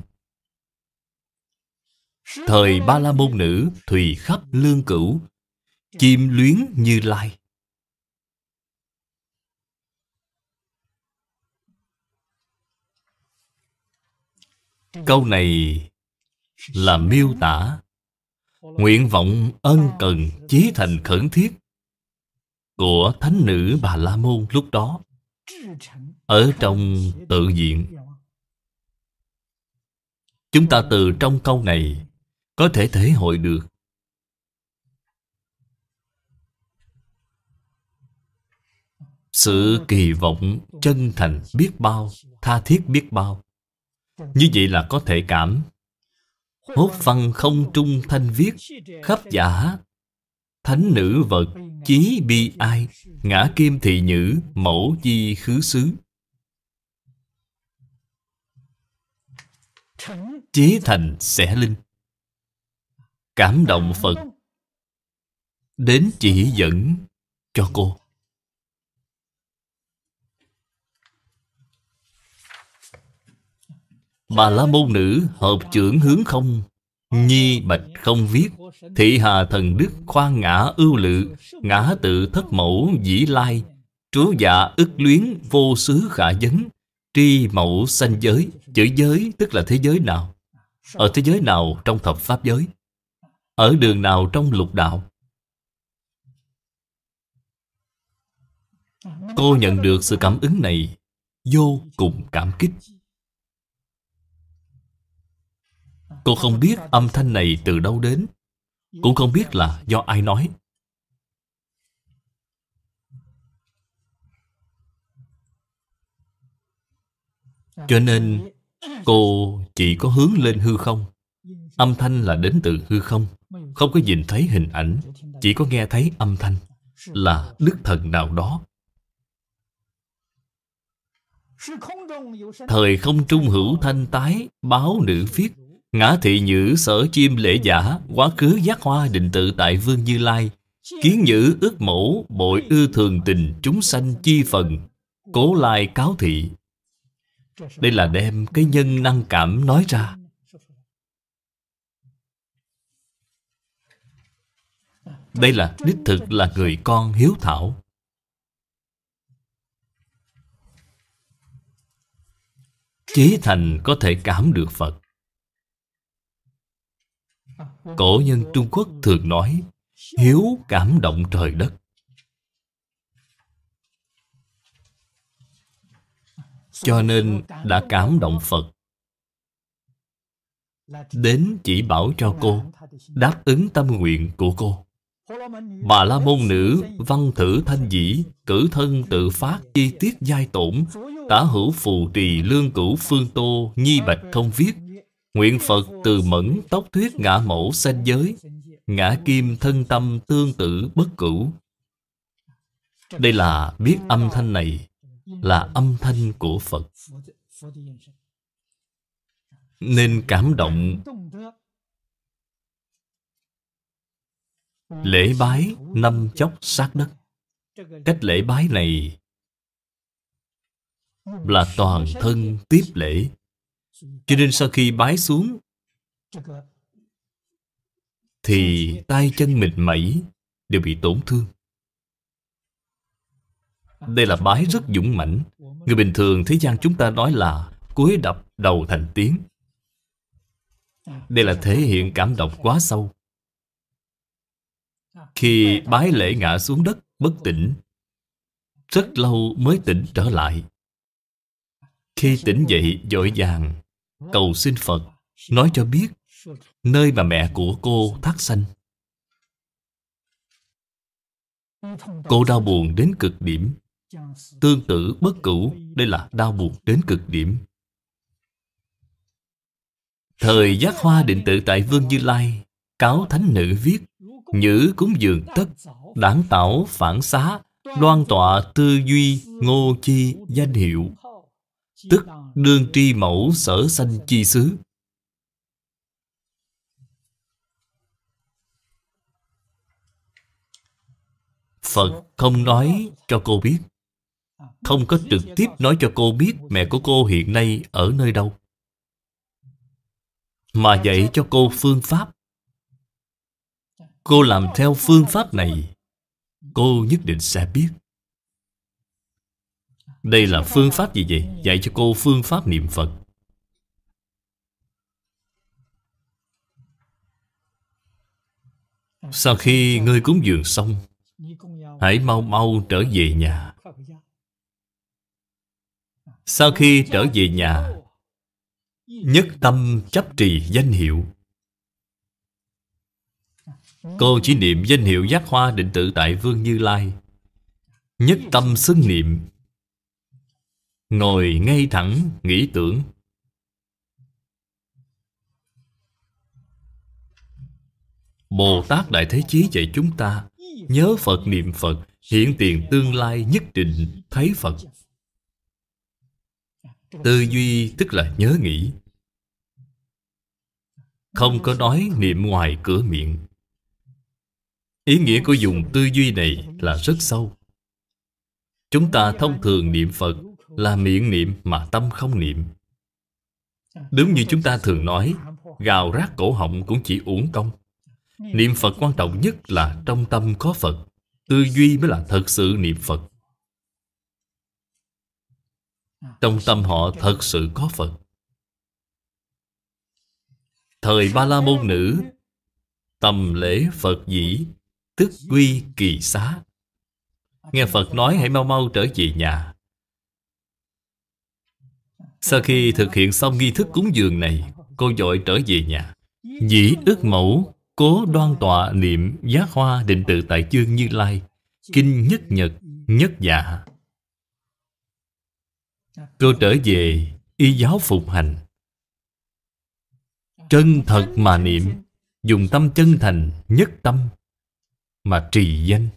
Thời ba la môn nữ Thùy khắp lương cửu, Chim luyến như lai. Câu này là miêu tả nguyện vọng ân cần chí thành khẩn thiết của thánh nữ bà la môn lúc đó ở trong tự diện. Chúng ta từ trong câu này có thể thể hội được sự kỳ vọng chân thành biết bao, tha thiết biết bao. Như vậy là có thể cảm. Hốt văn không trung thanh viết, Khắp giả, Thánh nữ vật, Chí bi ai, Ngã kim thị nhữ, Mẫu di khứ xứ. Chế thành sẽ linh. Cảm động Phật. Đến chỉ dẫn cho cô. Bà la môn nữ hợp trưởng hướng không? Nhi bạch không viết. Thị hà thần đức khoan ngã ưu lự, Ngã tự thất mẫu dĩ lai. Trú dạ ức luyến vô xứ khả dấn Tri mẫu sanh giới. Chữ giới tức là thế giới nào? Ở thế giới nào trong thập pháp giới? Ở đường nào trong lục đạo? Cô nhận được sự cảm ứng này, Vô cùng cảm kích. Cô không biết âm thanh này từ đâu đến, Cũng không biết là do ai nói. Cho nên, cô chỉ có hướng lên hư không? Âm thanh là đến từ hư không. Không có nhìn thấy hình ảnh, Chỉ có nghe thấy âm thanh Là đức thần nào đó. Thời không trung hữu thanh tái, Báo nữ viết, Ngã thị nhữ sở chim lễ giả, Quá khứ giác hoa định tự tại vương Như Lai. Kiến nhữ ước mẫu, Bội ư thường tình, chúng sanh chi phần, Cố lai cáo thị. Đây là đem cái nhân năng cảm nói ra. Đây là đích thực là người con hiếu thảo. Chí thành có thể cảm được Phật. Cổ nhân Trung Quốc thường nói, Hiếu cảm động trời đất. Cho nên đã cảm động Phật. Đến chỉ bảo cho cô Đáp ứng tâm nguyện của cô. Bà la môn nữ Văn thử thanh dĩ, Cử thân tự phát chi tiết giai tổn, Tả hữu phù trì lương cửu phương tô, Nhi bạch không viết. Nguyện Phật từ mẫn tóc thuyết ngã mẫu sanh giới, Ngã kim thân tâm tương tự bất cửu. Đây là biết âm thanh này, Là âm thanh của Phật. Nên cảm động Lễ bái năm chốc sát đất. Cách lễ bái này Là toàn thân tiếp lễ. Cho nên sau khi bái xuống, Thì tay chân mịt mẩy Đều bị tổn thương. Đây là bái rất dũng mãnh. Người bình thường thế gian chúng ta nói là cúi đập đầu thành tiếng. Đây là thể hiện cảm động quá sâu. Khi bái lễ ngã xuống đất, bất tỉnh, Rất lâu mới tỉnh trở lại. Khi tỉnh dậy, dội vàng, cầu xin Phật, nói cho biết nơi mà mẹ của cô thác sanh. Cô đau buồn đến cực điểm. Tương tự bất cửu, Đây là đau buồn đến cực điểm. Thời giác hoa định tự tại Vương Như Lai, Cáo thánh nữ viết Nhữ cúng dường tất Đảng tảo phản xá, Loan tọa tư duy Ngô chi danh hiệu. Tức đương tri mẫu sở sanh chi xứ. Phật không nói cho cô biết. Không có trực tiếp nói cho cô biết Mẹ của cô hiện nay ở nơi đâu. Mà dạy cho cô phương pháp Cô làm theo phương pháp này, Cô nhất định sẽ biết. Đây là phương pháp gì vậy? Dạy cho cô phương pháp niệm Phật. Sau khi ngươi cúng dường xong, Hãy mau mau trở về nhà. Sau khi trở về nhà, Nhất tâm chấp trì danh hiệu. Cô chỉ niệm danh hiệu giác hoa định tự tại Vương Như Lai. Nhất tâm xưng niệm. Ngồi ngay thẳng, nghĩ tưởng. Bồ Tát Đại Thế Chí dạy chúng ta, Nhớ Phật niệm Phật, Hiện tiền tương lai nhất định, thấy Phật. Tư duy tức là nhớ nghĩ. Không có nói niệm ngoài cửa miệng. Ý nghĩa của dùng tư duy này là rất sâu. Chúng ta thông thường niệm Phật Là miệng niệm mà tâm không niệm. Đúng như chúng ta thường nói, Gào rác cổ họng cũng chỉ uổng công. Niệm Phật quan trọng nhất là trong tâm có Phật, Tư duy mới là thật sự niệm Phật. Trong tâm họ thật sự có Phật. Thời Ba La Môn Nữ Tầm lễ Phật dĩ. Tức quy kỳ xá. Nghe Phật nói hãy mau mau trở về nhà. Sau khi thực hiện xong nghi thức cúng dường này, Cô dội trở về nhà. Dĩ ước mẫu, Cố đoan tọa niệm giác hoa định tự tại chương Như Lai, Kinh nhất nhật, nhất dạ. Cô trở về, y giáo phục hành. Chân thật mà niệm, Dùng tâm chân thành, nhất tâm. Mà trì danh.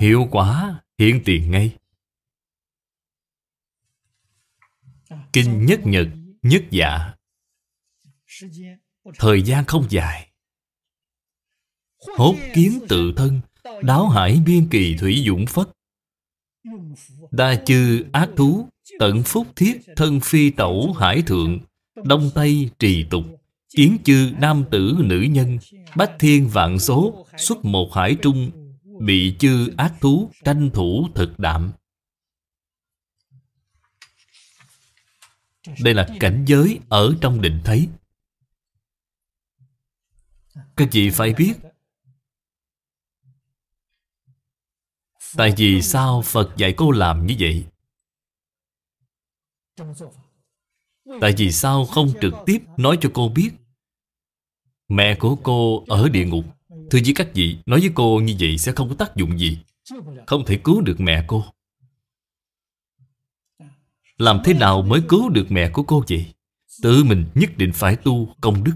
Hiệu quả hiện tiền ngay. Kinh nhất nhật, nhất dạ Thời gian không dài. Hốt kiến tự thân, Đáo hải biên kỳ thủy dũng phất. Đa chư ác thú, Tận phúc thiết thân phi tẩu hải thượng, Đông Tây trì tục. Kiến chư nam tử nữ nhân Bách thiên vạn số, Xuất một hải trung, Bị chư ác thú tranh thủ thực đạm Đây là cảnh giới ở trong định thấy Các vị phải biết, Tại vì sao Phật dạy cô làm như vậy? Tại vì sao không trực tiếp nói cho cô biết? Mẹ của cô ở địa ngục. Thưa với các vị, Nói với cô như vậy sẽ không có tác dụng gì. Không thể cứu được mẹ cô. Làm thế nào mới cứu được mẹ của cô vậy? Tự mình nhất định phải tu công đức.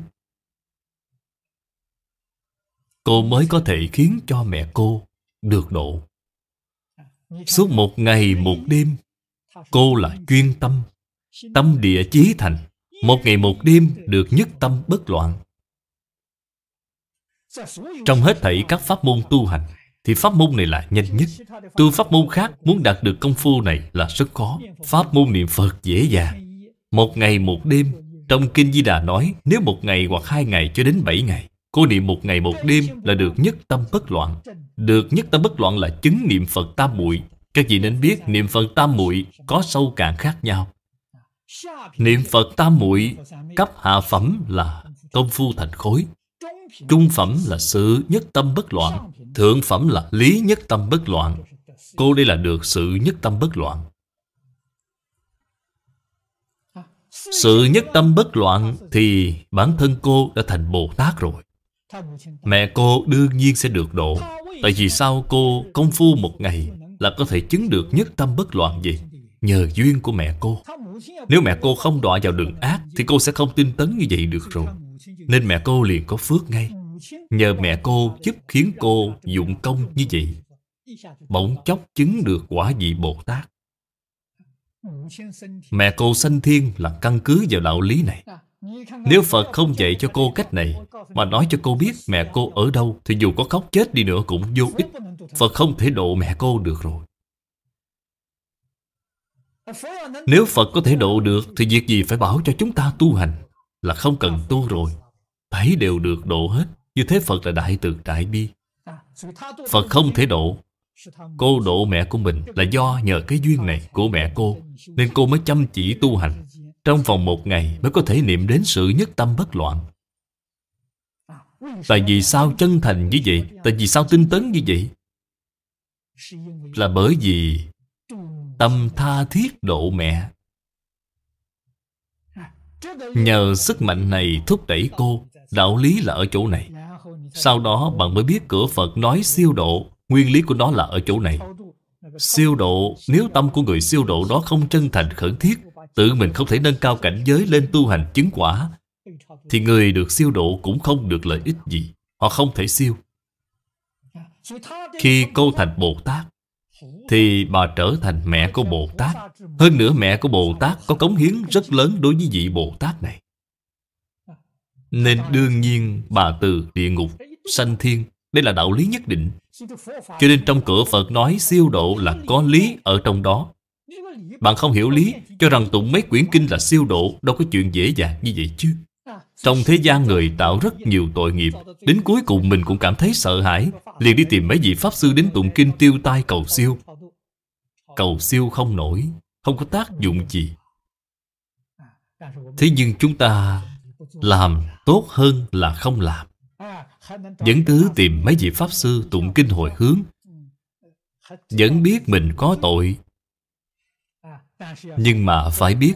Cô mới có thể khiến cho mẹ cô được độ. Suốt một ngày, một đêm, Cô là chuyên tâm. Tâm địa chí thành. Một ngày một đêm được nhất tâm bất loạn. Trong hết thảy các pháp môn tu hành, Thì pháp môn này là nhanh nhất. Tu pháp môn khác muốn đạt được công phu này là rất khó. Pháp môn niệm Phật dễ dàng. Một ngày một đêm, Trong Kinh Di Đà nói, Nếu một ngày hoặc hai ngày cho đến bảy ngày, Cô niệm một ngày một đêm là được nhất tâm bất loạn. Được nhất tâm bất loạn là chứng niệm Phật tam muội. Các vị nên biết, niệm Phật tam muội có sâu cạn khác nhau. Niệm Phật tam muội, cấp hạ phẩm là công phu thành khối. Trung phẩm là sự nhất tâm bất loạn, Thượng phẩm là lý nhất tâm bất loạn. Cô đây là được sự nhất tâm bất loạn. Sự nhất tâm bất loạn Thì bản thân cô đã thành Bồ Tát rồi. Mẹ cô đương nhiên sẽ được độ. Tại vì sao cô công phu một ngày Là có thể chứng được nhất tâm bất loạn gì? Nhờ duyên của mẹ cô. Nếu mẹ cô không đọa vào đường ác, Thì cô sẽ không tinh tấn như vậy được rồi. Nên mẹ cô liền có phước ngay. Nhờ mẹ cô giúp khiến cô dụng công như vậy, Bỗng chốc chứng được quả vị Bồ Tát. Mẹ cô sanh thiên là căn cứ vào đạo lý này. Nếu Phật không dạy cho cô cách này, Mà nói cho cô biết mẹ cô ở đâu, Thì dù có khóc chết đi nữa cũng vô ích. Phật không thể độ mẹ cô được rồi. Nếu Phật có thể độ được, Thì việc gì phải bảo cho chúng ta tu hành? Là không cần tu rồi, Thấy đều được độ hết. Như thế Phật là đại từ đại bi. Phật không thể độ. Cô độ mẹ của mình là do nhờ cái duyên này của mẹ cô, Nên cô mới chăm chỉ tu hành. Trong vòng một ngày mới có thể niệm đến sự nhất tâm bất loạn. Tại vì sao chân thành như vậy? Tại vì sao tinh tấn như vậy? Là bởi vì Tâm tha thiết độ mẹ. Nhờ sức mạnh này thúc đẩy cô, Đạo lý là ở chỗ này. Sau đó bạn mới biết cửa Phật nói siêu độ, Nguyên lý của nó là ở chỗ này. Siêu độ, Nếu tâm của người siêu độ đó không chân thành khẩn thiết, Tự mình không thể nâng cao cảnh giới lên tu hành chứng quả, Thì người được siêu độ cũng không được lợi ích gì, Họ không thể siêu. Khi cô thành Bồ Tát thì bà trở thành mẹ của Bồ Tát. Hơn nữa, mẹ của Bồ Tát có cống hiến rất lớn đối với vị Bồ Tát này. Nên đương nhiên bà từ địa ngục, sanh thiên, Đây là đạo lý nhất định. Cho nên trong cửa Phật nói siêu độ là có lý ở trong đó. Bạn không hiểu lý, Cho rằng tụng mấy quyển kinh là siêu độ, Đâu có chuyện dễ dàng như vậy chứ. Trong thế gian người tạo rất nhiều tội nghiệp, Đến cuối cùng mình cũng cảm thấy sợ hãi, Liền đi tìm mấy vị Pháp Sư đến tụng kinh tiêu tai cầu siêu. Cầu siêu không nổi, Không có tác dụng gì. Thế nhưng chúng ta Làm tốt hơn là không làm. Vẫn cứ tìm mấy vị Pháp Sư tụng kinh hồi hướng. Vẫn biết mình có tội. Nhưng mà phải biết,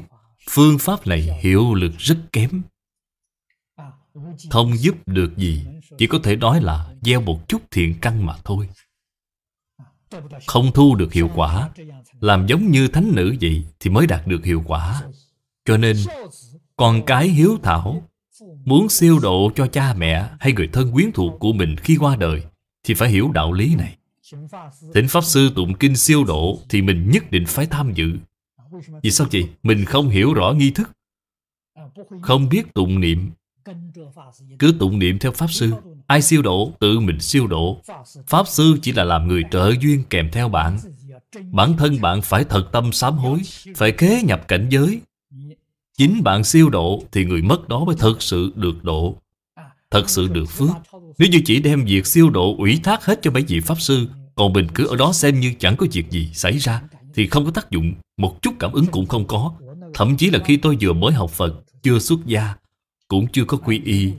Phương pháp này hiệu lực rất kém. Không giúp được gì, Chỉ có thể nói là Gieo một chút thiện căn mà thôi. Không thu được hiệu quả, Làm giống như thánh nữ vậy Thì mới đạt được hiệu quả. Cho nên, Con cái hiếu thảo, Muốn siêu độ cho cha mẹ hay người thân quyến thuộc của mình khi qua đời Thì phải hiểu đạo lý này. Thỉnh Pháp Sư tụng kinh siêu độ Thì mình nhất định phải tham dự. Vì sao vậy? Mình không hiểu rõ nghi thức. Không biết tụng niệm cứ tụng niệm theo Pháp Sư. Ai siêu độ, tự mình siêu độ. Pháp Sư chỉ là làm người trợ duyên kèm theo bạn. Bản thân bạn phải thật tâm sám hối Phải kế nhập cảnh giới. Chính bạn siêu độ Thì người mất đó mới thật sự được độ. Thật sự được phước. Nếu như chỉ đem việc siêu độ ủy thác hết cho mấy vị Pháp Sư Còn mình cứ ở đó xem như chẳng có việc gì xảy ra Thì không có tác dụng. Một chút cảm ứng cũng không có. Thậm chí là khi tôi vừa mới học Phật Chưa xuất gia cũng chưa có quy y.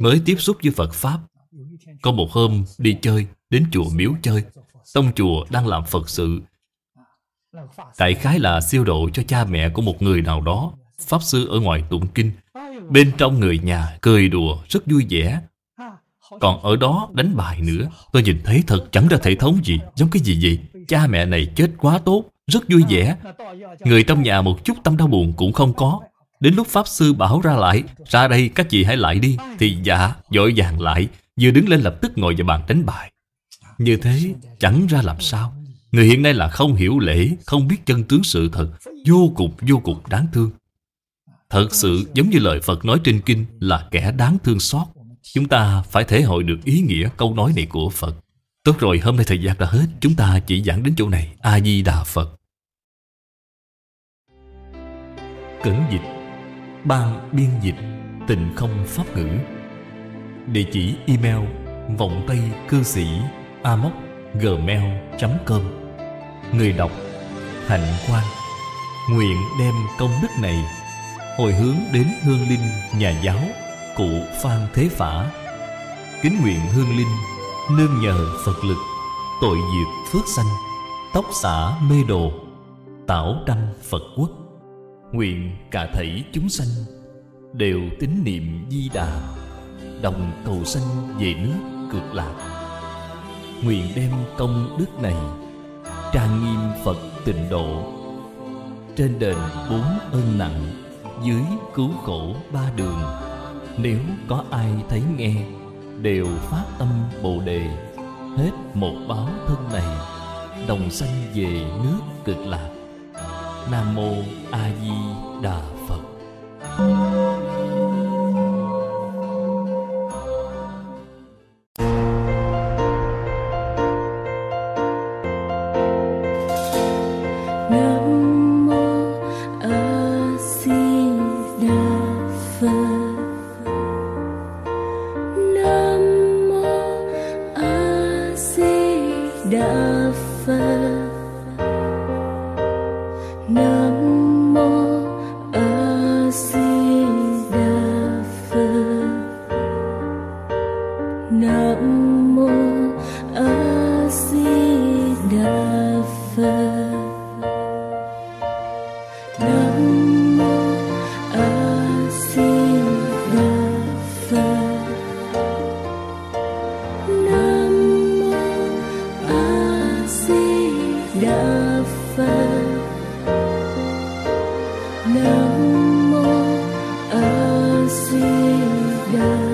Mới tiếp xúc với Phật Pháp, Có một hôm đi chơi Đến chùa miếu chơi, Tông chùa đang làm Phật sự. Đại khái là siêu độ cho cha mẹ của một người nào đó, Pháp sư ở ngoài tụng kinh. Bên trong người nhà cười đùa, rất vui vẻ. Còn ở đó đánh bài nữa, Tôi nhìn thấy thật chẳng ra thể thống gì, Giống cái gì vậy? Cha mẹ này chết quá tốt, Rất vui vẻ. Người trong nhà một chút tâm đau buồn cũng không có. Đến lúc Pháp Sư bảo ra lại Ra đây, các chị hãy lại đi. Thì dạ dội vàng lại, Vừa đứng lên lập tức ngồi vào bàn đánh bài. Như thế, chẳng ra làm sao. Người hiện nay là không hiểu lễ, Không biết chân tướng sự thật. Vô cùng vô cùng đáng thương. Thật sự, giống như lời Phật nói trên kinh Là kẻ đáng thương xót. Chúng ta phải thể hội được ý nghĩa câu nói này của Phật. Tốt rồi, hôm nay thời gian đã hết. Chúng ta chỉ giảng đến chỗ này. A-di-đà Phật. Cẩn dịch. Ban biên dịch Tịnh không pháp ngữ. Địa chỉ email Vọng Tây cư sĩ Amoc gmail.com Người đọc Hạnh Quang, Nguyện đem công đức này Hồi hướng đến hương linh nhà giáo Cụ Phan Thế Phả. Kính nguyện hương linh Nương nhờ Phật lực Tội diệt phước sanh, Tóc xả mê đồ, Tảo đăng Phật quốc. Nguyện cả thảy chúng sanh Đều tín niệm di đà, đồng cầu sanh về nước cực lạc. Nguyện đem công đức này trang nghiêm phật tịnh độ. Trên đền bốn ơn nặng, dưới cứu khổ ba đường, nếu có ai thấy nghe, đều phát tâm bồ đề. Hết một báo thân này, đồng sanh về nước cực lạc nam mô a di đà phật. Yeah.